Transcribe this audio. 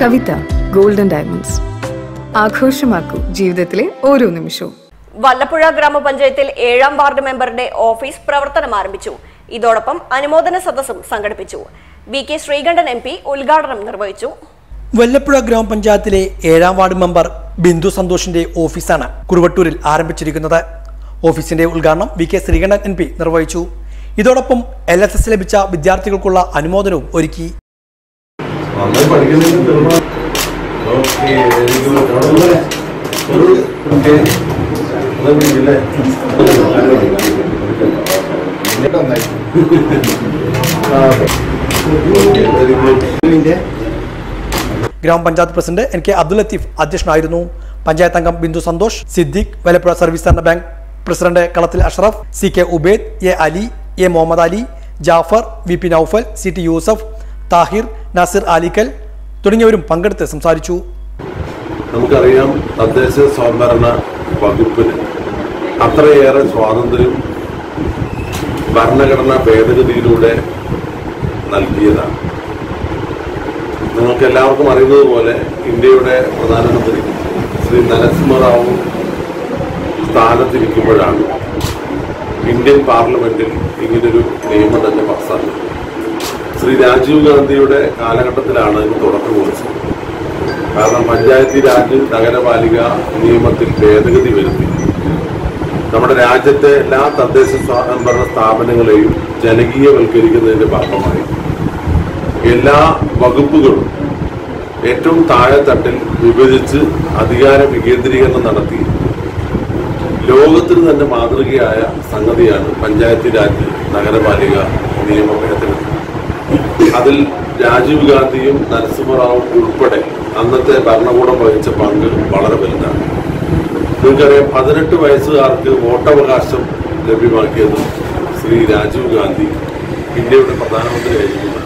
കവിത golden diamonds ആഘോഷമാക്കൂ ജീവിതത്തിലെ ഓരോ നിമിഷവും. വല്ലപ്പുഴ ഗ്രാമപഞ്ചായത്തിൽ ഏഴാം വാർഡ് മെമ്പറുടെ ഓഫീസ് പ്രവർത്തനം ആരംഭിച്ചു. ഇതോടൊപ്പം അനുമോദന സദസ്സും സംഘടിപ്പിച്ചു. V K Sreekandan M P ഉദ്ഘാടനം നിർവഹിച്ചു. വല്ലപ്പുഴ ഗ്രാമപഞ്ചായത്തിലെ ഏഴാം വാർഡ് മെമ്പർ ബിന്ദു സന്തോഷിന്റെ ഓഫീസാണ് കുറുവട്ടൂരിൽ ആരംഭിച്ചിരിക്കുന്നത്. ഓഫീസിന്റെ ഉദ്ഘാടനം V K Sreekandan M P നിർവഹിച്ചു. ഇതോടൊപ്പം എൽ എസ് എസ് ലഭിച്ച വിദ്യാർത്ഥികൾക്കുള്ള അനുമോദനവും ഒരുക്കി. നന്നായി good. ഗ്രാമപഞ്ചായത്ത് president N K Abdul Latheef അധ്യക്ഷനായിരുന്നു. പഞ്ചായത്ത് അംഗം ബിന്ദു സന്തോഷ് സിദ്ദിഖ് വലപ്പുഴ സർവീസ് സഹകരണ bank president Kalathil Ashraf C K Ubaid A Ali A Muhammad Ali Jafar V P Noufal C T Yusuf Thahir Nasir Alikkal തുടങ്ങിയവരും പങ്കെടുത്ത് സംസാരിച്ചു. നമുക്കറിയാം തദ്ദേശ സ്വയംഭരണ വകുപ്പിന് അത്രയേറെ സ്വാതന്ത്ര്യം ഭരണഘടനാ ഭേദഗതിയിലൂടെ നൽകിയതാണ്. നിങ്ങൾക്ക് എല്ലാവർക്കും അറിയുന്നത് പോലെ ഇന്ത്യയുടെ പ്രധാനമന്ത്രി ശ്രീ നരസിംഹറാവു സ്ഥാനത്തിരിക്കുമ്പോഴാണ് ഇന്ത്യൻ പാർലമെന്റിൽ ഇങ്ങനൊരു നിയമം തന്നെ പാസ്സാക്കിയത് ശ്രീ രാജീവ് ഗാന്ധിയുടെ കാലഘട്ടത്തിലാണ് ഇത് തുടക്കം കുറിച്ചത്. കാരണം പഞ്ചായത്തി രാജ് നഗരപാലിക നിയമത്തിൽ ഭേദഗതി വരുത്തി. നമ്മുടെ രാജ്യത്തെ എല്ലാ തദ്ദേശ സ്വയംഭരണ സ്ഥാപനങ്ങളെയും ജനകീയവൽക്കരിക്കുന്നതിന്റെ ഭാഗമായി. എല്ലാ വകുപ്പുകളും ഏറ്റവും താഴെത്തട്ടിൽ വിഭജിച്ച് അധികാര വികേന്ദ്രീകരണം നടത്തി. ലോകത്തിന് തന്നെ മാതൃകയായ സംഗതിയാണ് പഞ്ചായത്തി രാജ് നഗരപാലിക നിയമ ഭേദഗതി അതിൽ രാജീവ് ഗാന്ധിയും നരസിംഹറാവും ഉൾപ്പെടെ അന്നത്തെ ഭരണകൂടം വഹിച്ച പങ്ക് വളരെ വലുതാണ്. നിങ്ങൾക്കറിയാം പതിനെട്ട് വയസ്സുകാർക്ക് വോട്ടവകാശം ലഭ്യമാക്കിയത് ശ്രീ രാജീവ് ഗാന്ധി ഇന്ത്യയുടെ പ്രധാനമന്ത്രിയായിരിക്കും